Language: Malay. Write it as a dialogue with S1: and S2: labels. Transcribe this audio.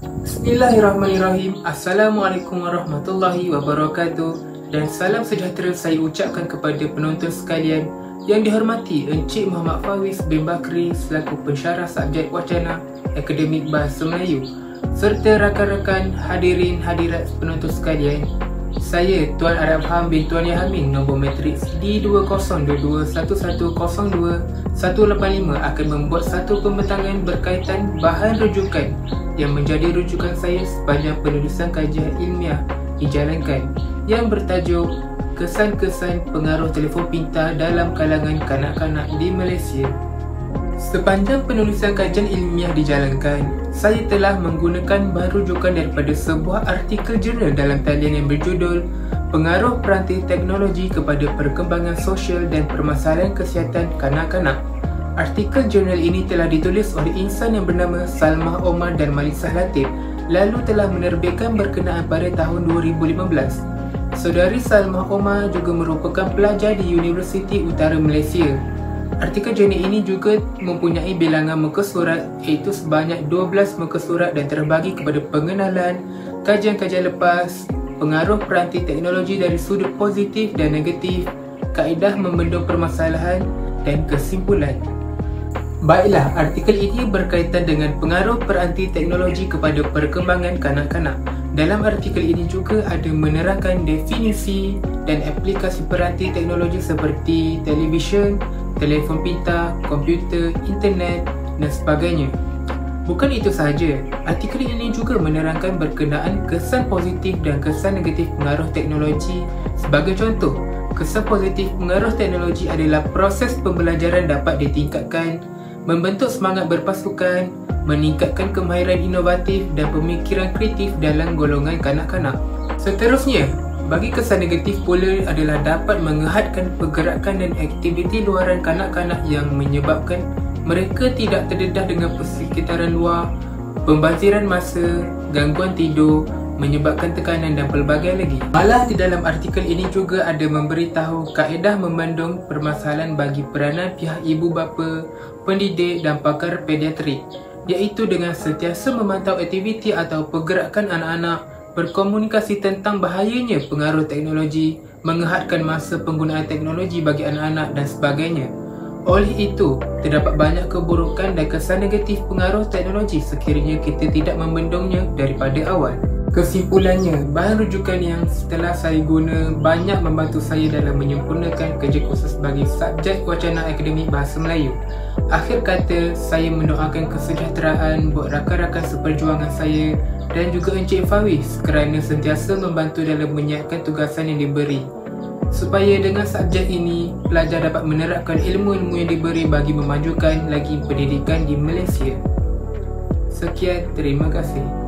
S1: Bismillahirrahmanirrahim. Assalamualaikum warahmatullahi wabarakatuh. Dan salam sejahtera saya ucapkan kepada penonton sekalian Yang dihormati Encik Muhammad Fawis bin Bakri Selaku pensyarah subjek wacana Akademik Bahasa Melayu. Serta rakan-rakan hadirin hadirat penonton sekalian saya Tuan Arab Ham bin Tuan Yahamin nombor matriks D20221102-185 akan membuat satu pembentangan berkaitan bahan rujukan yang menjadi rujukan saya sepanjang penulisan kajian ilmiah dijalankan yang bertajuk Kesan-kesan pengaruh telefon pintar dalam kalangan kanak-kanak di Malaysia. Sepanjang penulisan kajian ilmiah dijalankan, saya telah menggunakan bahan rujukan daripada sebuah artikel jurnal dalam talian yang berjudul Pengaruh Peranti Teknologi kepada Perkembangan Sosial dan Permasalahan Kesihatan Kanak-kanak. Artikel jurnal ini telah ditulis oleh insan yang bernama Salmah Omar dan Malisah Latif lalu telah menerbitkan berkenaan pada tahun 2015. Saudari Salma Omar juga merupakan pelajar di Universiti Utara Malaysia. Artikel jurnal ini juga mempunyai bilangan muka surat iaitu sebanyak 12 muka surat dan terbagi kepada pengenalan, kajian-kajian lepas, pengaruh peranti teknologi dari sudut positif dan negatif, kaedah membendung permasalahan dan kesimpulan. Baiklah, artikel ini berkaitan dengan pengaruh peranti teknologi kepada perkembangan kanak-kanak. Dalam artikel ini juga ada menerangkan definisi dan aplikasi peranti teknologi seperti televisyen, telefon pintar, komputer, internet dan sebagainya. Bukan itu sahaja, artikel ini juga menerangkan berkenaan kesan positif dan kesan negatif pengaruh teknologi. Sebagai contoh, kesan positif pengaruh teknologi adalah proses pembelajaran dapat ditingkatkan membentuk semangat berpasukan, meningkatkan kemahiran inovatif dan pemikiran kreatif dalam golongan kanak-kanak. Seterusnya, bagi kesan negatif pula adalah dapat mengehadkan pergerakan dan aktiviti luaran kanak-kanak yang menyebabkan mereka tidak terdedah dengan persekitaran luar, pembaziran masa, gangguan tidur, menyebabkan tekanan dan pelbagai lagi. Malah di dalam artikel ini juga ada memberitahu kaedah memandung permasalahan bagi peranan pihak ibu bapa, pendidik dan pakar pediatrik iaitu dengan sentiasa memantau aktiviti atau pergerakan anak-anak, berkomunikasi tentang bahayanya pengaruh teknologi, mengehadkan masa penggunaan teknologi bagi anak-anak dan sebagainya. Oleh itu, terdapat banyak keburukan dan kesan negatif pengaruh teknologi sekiranya kita tidak membendungnya daripada awal. Kesimpulannya, bahan rujukan yang setelah saya guna banyak membantu saya dalam menyempurnakan kerja khusus bagi subjek wacana akademik bahasa Melayu. Akhir kata, saya mendoakan kesejahteraan buat rakan-rakan seperjuangan saya dan juga Encik Fawis kerana sentiasa membantu dalam menyiapkan tugasan yang diberi. Supaya dengan subjek ini, pelajar dapat menerapkan ilmu-ilmu yang diberi bagi memajukan lagi pendidikan di Malaysia. Sekian, terima kasih.